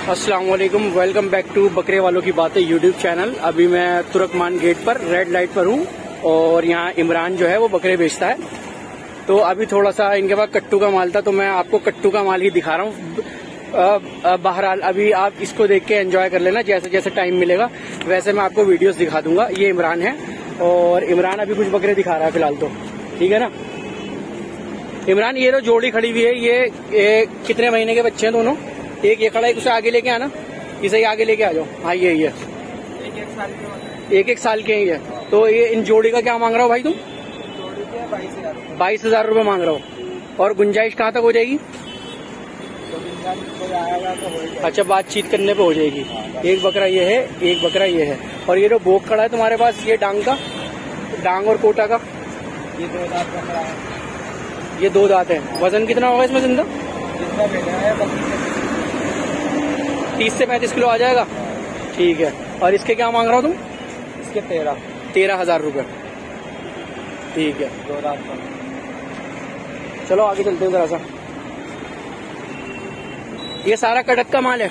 अस्सलाम वालेकुम back to बकरे वालों की बातें यूट्यूब चैनल अभी मैं तुरकमान गेट पर रेड लाइट पर हूँ और यहाँ इमरान जो है वो बकरे बेचता है। तो अभी थोड़ा सा इनके पास कट्टू का माल था तो मैं आपको कट्टू का माल ही दिखा रहा हूँ। बहरहाल, अभी आप इसको देख के एंजॉय कर लेना, जैसे जैसे टाइम मिलेगा, वैसे मैं आपको वीडियोस दिखा दूँगा। ये इमरान है और इमरान अभी कुछ बकरे दिखा रहा है फ़िलहाल तो। ठीक है ना? इमरान, ये तो जोड़ी खड़ी हुई है ये कितने महीने के बच्चे हैं दोनों? एक ये खड़ा है उसे आगे लेके आना। इसे आगे लेके आ जाओ। हाँ ये ये। एक एक साल के ही है तो ये इन जोड़ी का क्या मांग रहा हो भाई तुम? बाईस हज़ार रुपये मांग रहा हो। और गुंजाइश कहाँ तक हो जाएगी? अच्छा बातचीत करने पे हो जाएगी। एक बकरा ये है, एक बकरा ये है। और ये जो बोक खड़ा है तुम्हारे पास, ये डांग का? डांग और कोटा का? ये दो दांत है। ये दो दांत है वज़न कितना होगा इसमें ज़िंदा? जितना है तीस से पैंतीस किलो आ जाएगा। ठीक है। और इसके क्या मांग रहा हो तुम? इसके तेरह। तेरह हज़ार रुपये। ठीक है। दो रात चलो आगे चलते हैं जरा सा। ये सारा कड़क का माल है।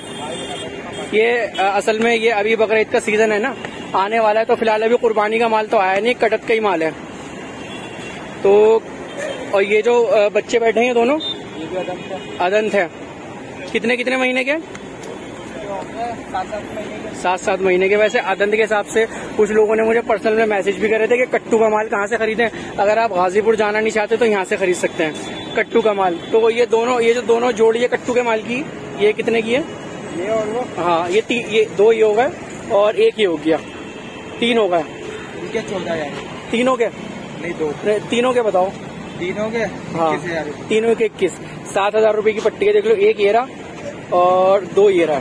ये असल में ये अभी बकरीद का सीज़न है ना। आने वाला है तो फ़िलहाल अभी कुर्बानी का माल तो आया नहीं कटक का ही माल है। तो और ये जो बच्चे बैठे हैं दोनों? ये भी अदंत है। कितने कितने महीने के? सात सात महीने के। वैसे आदंत के हिसाब से कुछ लोगों ने मुझे पर्सनल में मैसेज भी करे थे कि कट्टू का माल कहाँ से खरीदें? अगर आप गाजीपुर जाना नहीं चाहते तो यहाँ से खरीद सकते हैं। कट्टू का माल। तो ये दोनों ये जो दोनों जोड़ी है कट्टू के माल की ये कितने की है? ये और वो। हाँ ये ती, ये दो ये हो गए और एक ही हो गया। तीन हो गए। इनके चौदह हज़ार तीनों के? नहीं दो। तीनों के बताओ। तीनों के? हाँ तीनों के इक्कीस। सात हज़ार रुपये की पट्टी है देख लो एक ये रहा और दो ये रहा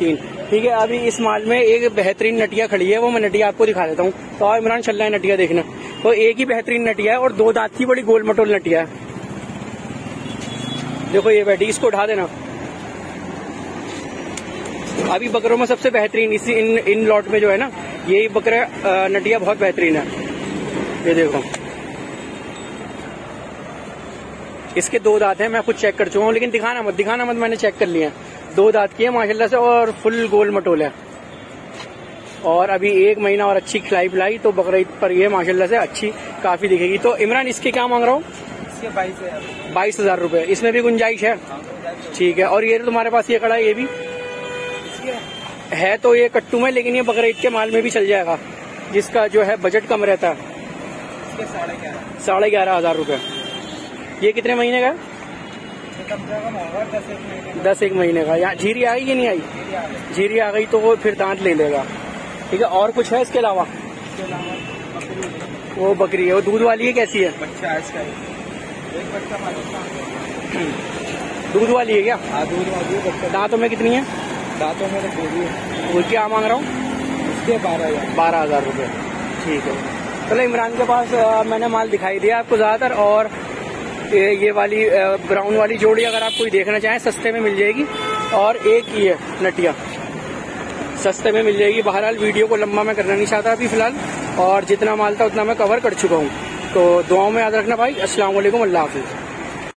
तीन। ठीक है, अभी इस माल में एक बेहतरीन नटिया खड़ी है, वो मैं नटिया आपको दिखा देता हूँ। तो आओ इमरान चल रहा है नटिया देखना। तो एक ही बेहतरीन नटिया है और दो दांत की बड़ी गोल मटोल नटिया है। देखो ये बैठी, इसको उठा देना। अभी बकरों में सबसे बेहतरीन, इसी इन इन लॉट में जो है ना, यही बकरा नटिया बहुत बेहतरीन है। ये देखो। इसके दो दांत हैं, मैं खुद चेक कर चुका हूँ, लेकिन दिखाना मत दिखाना मत, मैंने चेक कर लिया दो दांत की है माशाल्लाह से और फुल गोल मटोल। है और अभी एक महीना और अच्छी खिलाई पिलाई तो बकरीद पर ये माशाल्लाह से अच्छी काफ़ी दिखेगी। तो इमरान इसके क्या मांग रहा हूँ? बाईस हज़ार। रूपए। इसमें भी गुंजाइश है? ठीक है। और ये तो तुम्हारे पास ये कड़ा है ये भी? है तो ये कट्टू में लेकिन ये बकरीद के माल में भी चल जाएगा जिसका जो है बजट कम रहता है। साढ़े ग्यारह हज़ार रूपए। ये कितने महीने का है? दस एक महीने का। यहाँ झीरी आई कि नहीं आई? झीरी आ गई तो वो फिर दांत ले लेगा। ठीक है और कुछ है इसके अलावा? वो बकरी है। वो दूध वाली है कैसी है? बच्चा इसका। एक बच्चा दूध वाली है क्या? हाँ दूध वाली बच्चा। दांतों में कितनी है? दांतों में तो है। वो क्या मांग रहा हूँ? इसके बारह हज़ार। बारह हज़ार रूपए ठीक है। चलो इमरान के पास मैंने माल दिखाई दिया आपको ज़्यादातर और ये, वाली ब्राउन वाली जोड़ी अगर आप कोई देखना चाहें सस्ते में मिल जाएगी। और एक ही है नटिया। सस्ते में मिल जाएगी। बहरहाल वीडियो को लंबा मैं करना नहीं चाहता अभी फ़िलहाल। और जितना माल था उतना मैं कवर कर चुका हूँ। तो दुआओं में याद रखना भाई। असल अल्लाह हाफिज़।